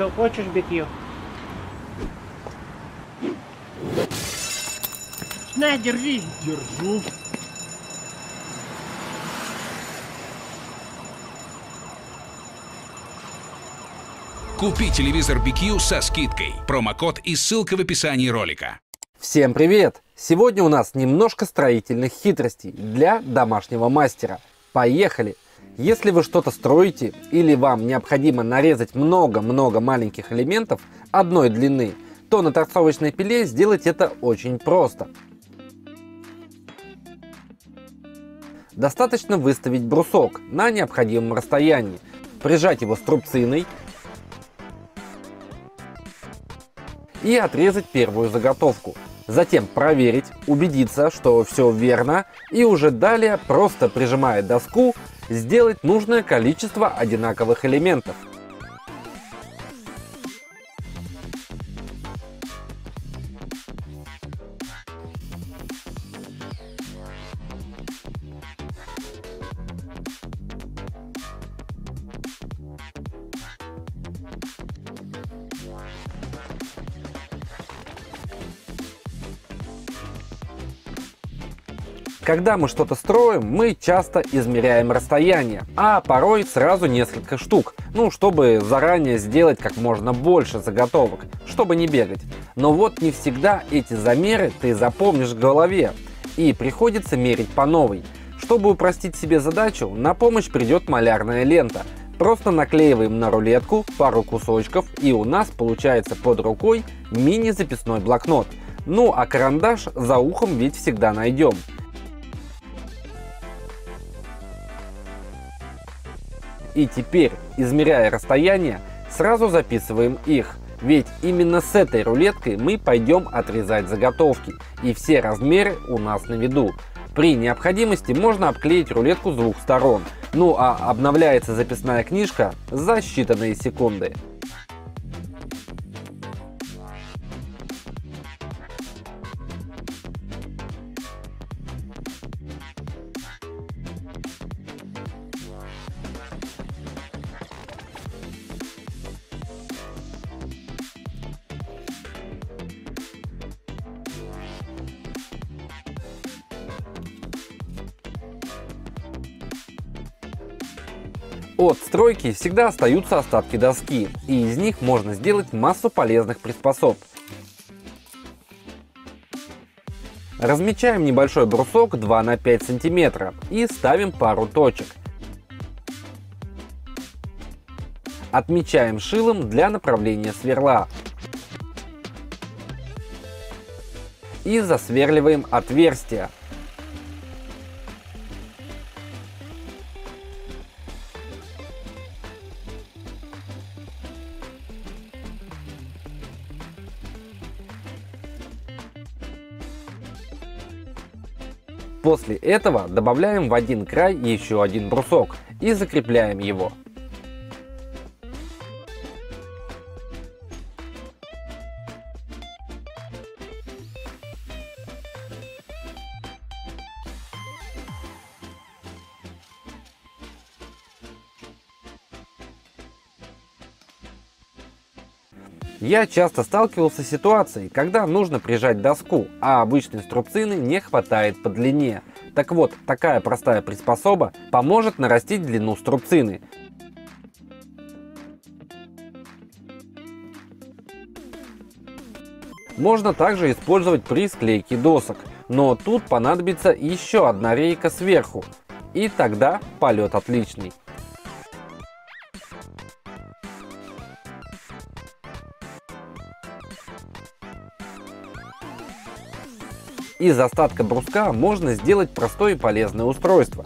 Что, хочешь битье? На, держи. Держу. Купи телевизор BQ со скидкой. Промокод и ссылка в описании ролика. Всем привет! Сегодня у нас немножко строительных хитростей для домашнего мастера. Поехали! Если вы что-то строите или вам необходимо нарезать много-много маленьких элементов одной длины, то на торцовочной пиле сделать это очень просто. Достаточно выставить брусок на необходимом расстоянии, прижать его струбциной и отрезать первую заготовку. Затем проверить, убедиться, что все верно и уже далее, просто прижимая доску, сделать нужное количество одинаковых элементов. Когда мы что-то строим, мы часто измеряем расстояние, а порой сразу несколько штук, ну, чтобы заранее сделать как можно больше заготовок, чтобы не бегать. Но вот не всегда эти замеры ты запомнишь в голове, и приходится мерить по новой. Чтобы упростить себе задачу, на помощь придет малярная лента. Просто наклеиваем на рулетку пару кусочков, и у нас получается под рукой мини-записной блокнот. Ну а карандаш за ухом ведь всегда найдем. И теперь, измеряя расстояние, сразу записываем их. Ведь именно с этой рулеткой мы пойдем отрезать заготовки. И все размеры у нас на виду. При необходимости можно обклеить рулетку с двух сторон. Ну а обновляется записная книжка за считанные секунды. От стройки всегда остаются остатки доски, и из них можно сделать массу полезных приспособ. Размечаем небольшой брусок 2 на 5 сантиметров и ставим пару точек. Отмечаем шилом для направления сверла. И засверливаем отверстие. После этого добавляем в один край еще один брусок и закрепляем его. Я часто сталкивался с ситуацией, когда нужно прижать доску, а обычной струбцины не хватает по длине. Так вот, такая простая приспособа поможет нарастить длину струбцины. Можно также использовать при склейке досок, но тут понадобится еще одна рейка сверху, и тогда полет отличный. Из остатка бруска можно сделать простое и полезное устройство.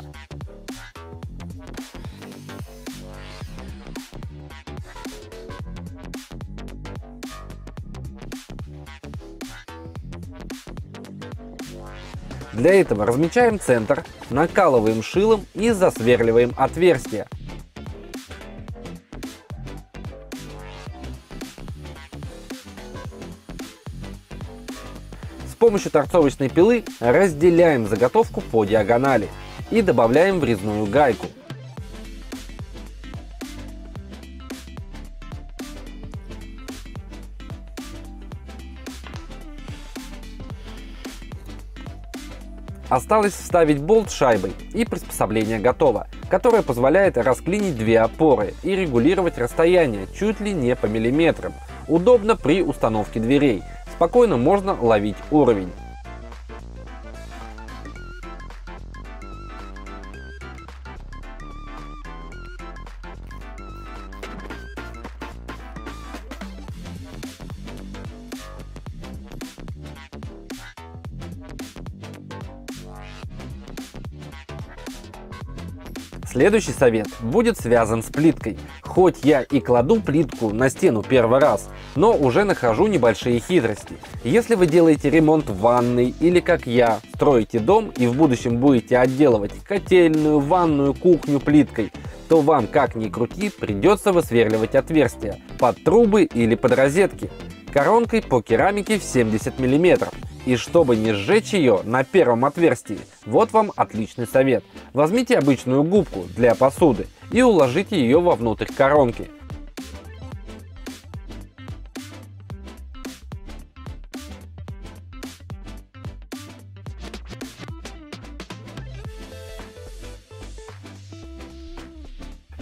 Для этого размечаем центр, накалываем шилом и засверливаем отверстие. помощью торцовочной пилы разделяем заготовку по диагонали и добавляем врезную гайку. Осталось вставить болт шайбой и приспособление готово, которое позволяет расклинить две опоры и регулировать расстояние чуть ли не по миллиметрам. Удобно при установке дверей, Спокойно можно ловить уровень. Следующий совет будет связан с плиткой. Хоть я и кладу плитку на стену первый раз, но уже нахожу небольшие хитрости. Если вы делаете ремонт ванной или как я, строите дом и в будущем будете отделывать котельную, ванную, кухню плиткой, то вам как ни крути придется высверливать отверстия под трубы или под розетки коронкой по керамике в 70 мм. И чтобы не сжечь ее на первом отверстии, вот вам отличный совет. Возьмите обычную губку для посуды и уложите ее вовнутрь коронки.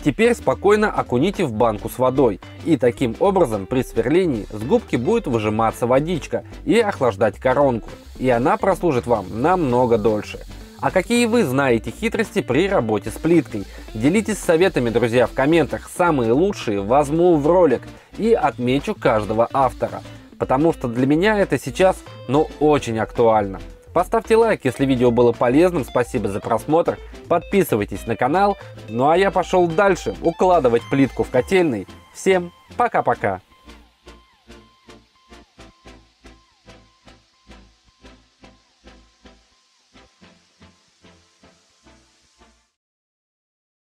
Теперь спокойно окуните в банку с водой. И таким образом при сверлении с губки будет выжиматься водичка и охлаждать коронку. И она прослужит вам намного дольше. А какие вы знаете хитрости при работе с плиткой? Делитесь советами, друзья, в комментах. Самые лучшие возьму в ролик и отмечу каждого автора. Потому что для меня это сейчас, ну, очень актуально. Поставьте лайк, если видео было полезным, спасибо за просмотр, подписывайтесь на канал, ну а я пошел дальше укладывать плитку в котельный. Всем пока-пока!